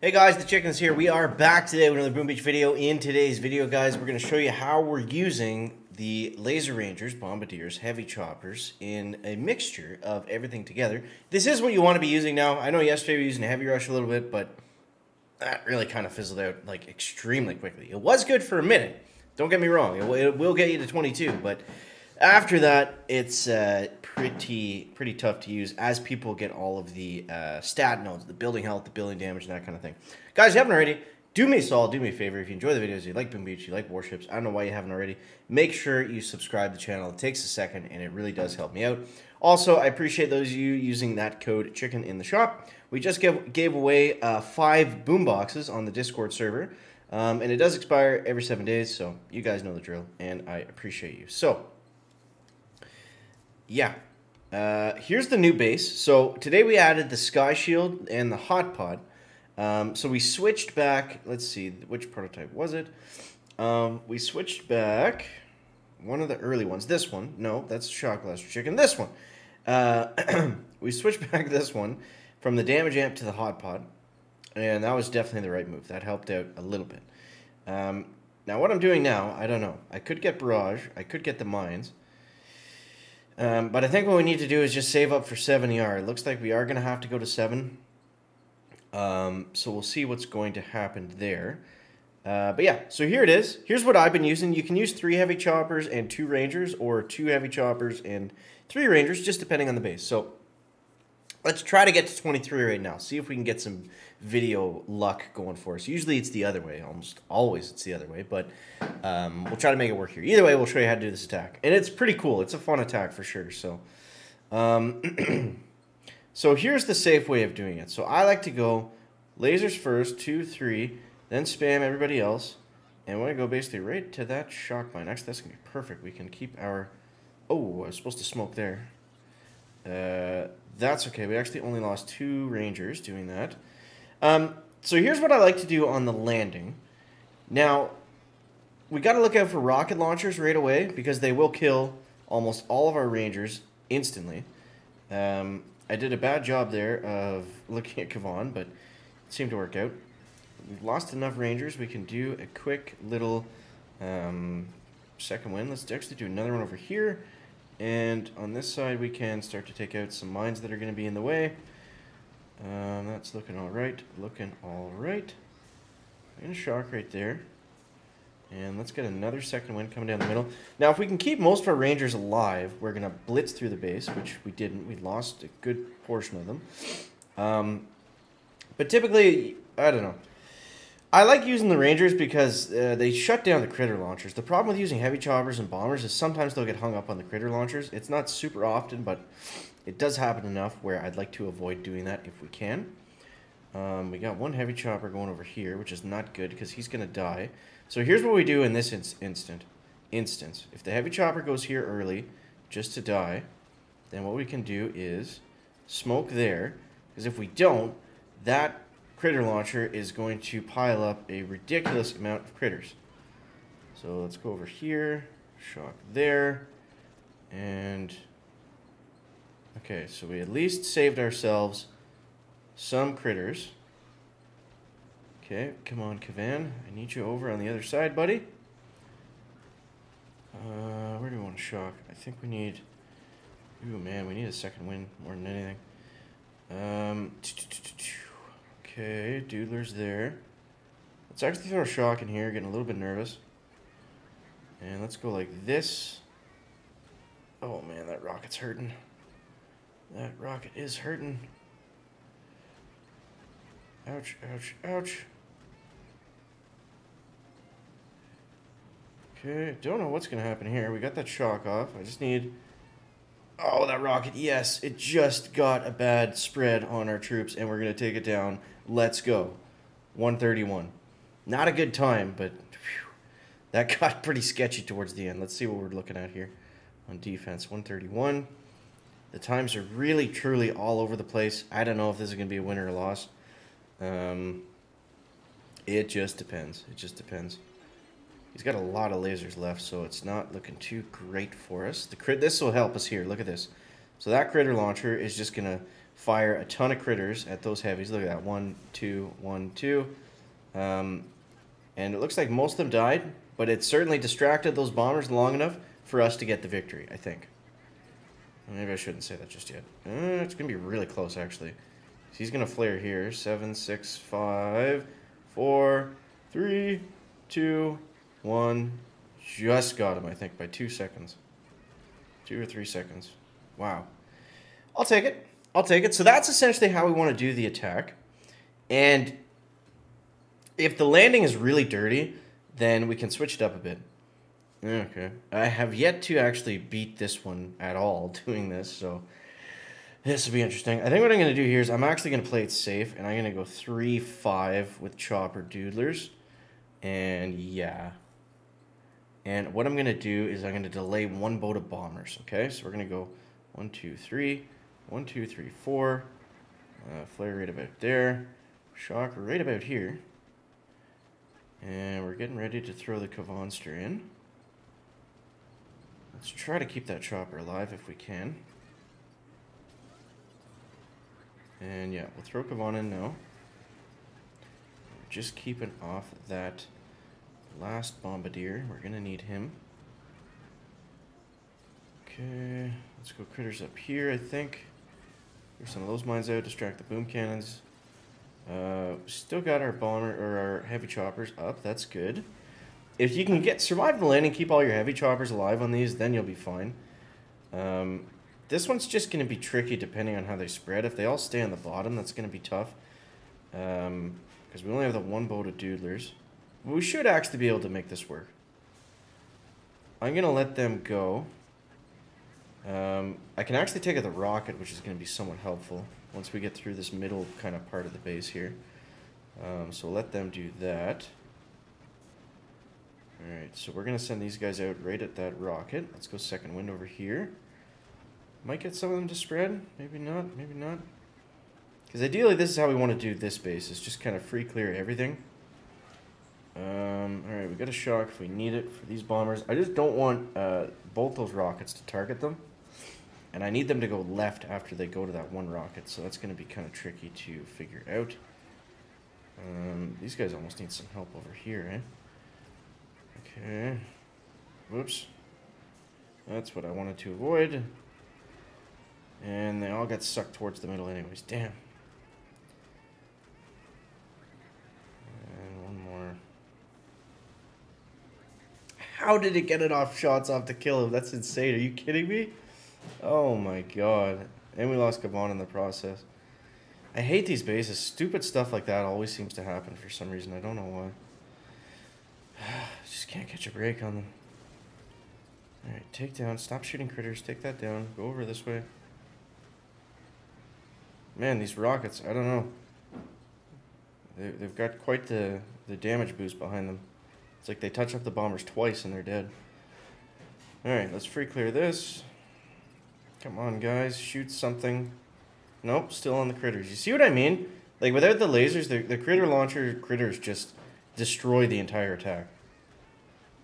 Hey guys, the chickens here. We are back today with another Boom Beach video. In today's video, guys, we're going to show you how we're using the Laser Rangers, Bombardiers, Heavy Choppers in a mixture of everything together. This is what you want to be using now. I know yesterday we were using Heavy Rush a little bit, but that really kind of fizzled out like extremely quickly. It was good for a minute. Don't get me wrong. It, it will get you to 22, but after that, it's uh, pretty pretty tough to use as people get all of the uh, stat nodes, the building health, the building damage, and that kind of thing. Guys, you haven't already, do me a solid, do me a favor. If you enjoy the videos, you like Boom Beach, you like Warships, I don't know why you haven't already, make sure you subscribe to the channel. It takes a second, and it really does help me out. Also, I appreciate those of you using that code chicken in the shop. We just gave, gave away uh, five boom boxes on the Discord server. Um, and it does expire every seven days, so you guys know the drill, and I appreciate you. So, yeah. Uh, here's the new base. So today we added the Sky Shield and the Hot Pod. Um, so we switched back. Let's see, which prototype was it? Um, we switched back one of the early ones. This one. No, that's Shock Blaster Chicken. This one. Uh, we switched back this one from the Damage Amp to the Hot Pod. And that was definitely the right move. That helped out a little bit. Um, now, what I'm doing now, I don't know. I could get Barrage. I could get the Mines. Um, but I think what we need to do is just save up for 7 ER. It looks like we are going to have to go to 7. Um, so we'll see what's going to happen there. Uh, but yeah, so here it is. Here's what I've been using. You can use three heavy choppers and two rangers, or two heavy choppers and three rangers, just depending on the base. So let's try to get to 23 right now. See if we can get some video luck going for us. Usually it's the other way. Almost always it's the other way, but um, we'll try to make it work here. Either way, we'll show you how to do this attack. And it's pretty cool. It's a fun attack for sure. So, um, so here's the safe way of doing it. So I like to go lasers first, two, three, then spam everybody else. And we're going to go basically right to that shock mine. Actually, that's going to be perfect. We can keep our... Oh, I was supposed to smoke there. Uh, that's okay. We actually only lost two rangers doing that. Um, so here's what I like to do on the landing. Now, we got to look out for rocket launchers right away because they will kill almost all of our rangers instantly. Um, I did a bad job there of looking at Kavan, but it seemed to work out. We've lost enough rangers. We can do a quick little um, second wind. Let's actually do another one over here. And on this side, we can start to take out some mines that are going to be in the way. Um, that's looking all right. Looking all right. A shock right there. And let's get another second wind coming down the middle. Now, if we can keep most of our rangers alive, we're going to blitz through the base, which we didn't. We lost a good portion of them. Um, but typically, I don't know. I like using the Rangers because uh, they shut down the critter launchers. The problem with using heavy choppers and bombers is sometimes they'll get hung up on the critter launchers. It's not super often, but it does happen enough where I'd like to avoid doing that if we can. Um, we got one heavy chopper going over here, which is not good because he's going to die. So here's what we do in this inst instant. Instance. If the heavy chopper goes here early, just to die, then what we can do is smoke there. Because if we don't, that critter launcher is going to pile up a ridiculous amount of critters. So let's go over here, shock there, and okay, so we at least saved ourselves some critters. Okay, come on, Kavan. I need you over on the other side, buddy. Uh, where do we want to shock? I think we need... Ooh, man, we need a second wind more than anything. Um, okay, Doodler's there. Let's actually throw a shock in here, getting a little bit nervous. And let's go like this. Oh man, that rocket's hurting. That rocket is hurting. Ouch, ouch, ouch. Okay, don't know what's going to happen here. We got that shock off. I just need... Oh, that rocket. Yes, it just got a bad spread on our troops, and we're going to take it down. Let's go. 131. Not a good time, but phew, that got pretty sketchy towards the end. Let's see what we're looking at here on defense. 131. The times are really, truly all over the place. I don't know if this is going to be a win or a loss. Um, it just depends. It just depends. He's got a lot of lasers left, so it's not looking too great for us. The crit. This will help us here. Look at this. So that critter launcher is just gonna fire a ton of critters at those heavies. Look at that, one, two, one, two. Um, and it looks like most of them died, but it certainly distracted those bombers long enough for us to get the victory, I think. Maybe I shouldn't say that just yet. Uh, it's gonna be really close, actually. He's gonna flare here. Seven, six, five, four, three, two, one. Just got him, I think, by two seconds. Two or three seconds. Wow. I'll take it. I'll take it. So that's essentially how we want to do the attack. And if the landing is really dirty, then we can switch it up a bit. Okay. I have yet to actually beat this one at all doing this, so this will be interesting. I think what I'm going to do here is I'm actually going to play it safe, and I'm going to go 3-5 with Chopper Doodlers. And yeah. And what I'm going to do is I'm going to delay one boat of bombers, okay? So we're going to go one, two, three, one, two, three, four. Uh, flare right about there. Shock right about here. And we're getting ready to throw the Kavanster in. Let's try to keep that chopper alive if we can. And yeah, we'll throw Kavan in now. Just keeping off that last bombardier. We're gonna need him. Okay, let's go critters up here, I think. Get some of those mines out, distract the boom cannons. Uh, still got our bomber or our heavy choppers up. That's good. If you can get survive the landing, keep all your heavy choppers alive on these, then you'll be fine. Um, this one's just going to be tricky depending on how they spread. If they all stay on the bottom, that's going to be tough. Um because um, we only have the one boat of doodlers. We should actually be able to make this work. I'm going to let them go. Um, I can actually take out the rocket, which is going to be somewhat helpful once we get through this middle kind of part of the base here. Um, so let them do that. Alright, so we're going to send these guys out right at that rocket. Let's go second wind over here. Might get some of them to spread. Maybe not. Maybe not. Because ideally, this is how we want to do this base. Is just kind of free clear everything. Um, Alright, we got a shock if we need it for these bombers. I just don't want uh, both those rockets to target them. And I need them to go left after they go to that one rocket. So that's going to be kind of tricky to figure out. Um, these guys almost need some help over here, eh? Okay. Whoops. That's what I wanted to avoid. And they all got sucked towards the middle anyways. Damn. And one more. How did it get enough shots off to kill him? That's insane. Are you kidding me? Oh my god. And we lost Kavan in the process. I hate these bases. Stupid stuff like that always seems to happen for some reason. I don't know why. Just can't catch a break on them. Alright, take down. Stop shooting critters. Take that down. Go over this way. Man, these rockets, I don't know. They, they've got quite the, the damage boost behind them. It's like they touch up the bombers twice and they're dead. Alright, let's free clear this. Come on, guys. Shoot something. Nope, still on the critters. You see what I mean? Like, without the lasers, the, the critter launcher critters just destroy the entire attack.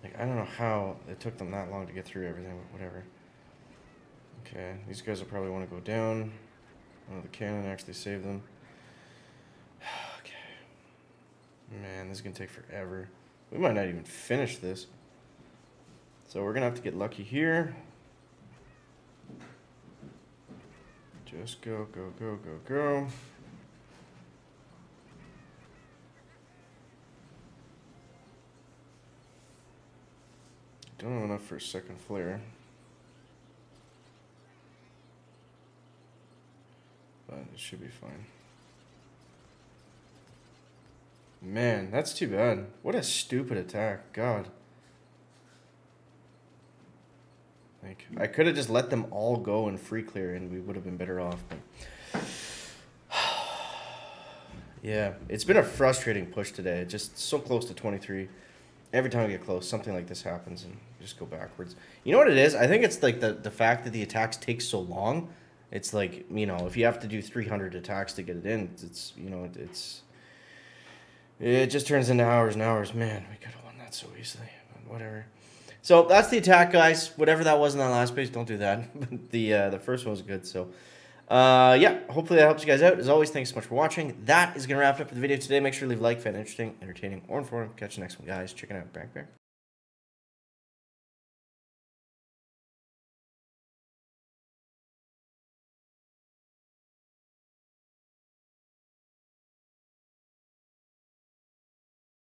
Like, I don't know how it took them that long to get through everything, but whatever. Okay, these guys will probably want to go down. Oh, the cannon actually saved them. okay. Man, this is going to take forever. We might not even finish this. So we're going to have to get lucky here. Just go, go, go, go, go. Don't have enough for a second flare. But it should be fine. Man, that's too bad. What a stupid attack. God. Like, I could have just let them all go and free clear and we would have been better off. But yeah, it's been a frustrating push today. Just so close to 23. Every time we get close, something like this happens and just go backwards. You know what it is? I think it's like the, the fact that the attacks take so long. It's like, you know, if you have to do 300 attacks to get it in, it's, you know, it, it's, it just turns into hours and hours. Man, we could have won that so easily, but whatever. So that's the attack, guys. Whatever that was in that last base, don't do that. But the uh, the first one was good. So uh, yeah, hopefully that helps you guys out. As always, thanks so much for watching. That is gonna wrap it up the video today. Make sure to leave a like, find interesting, entertaining, or informative. Catch you next one, guys. Check it out, Bragg Bear.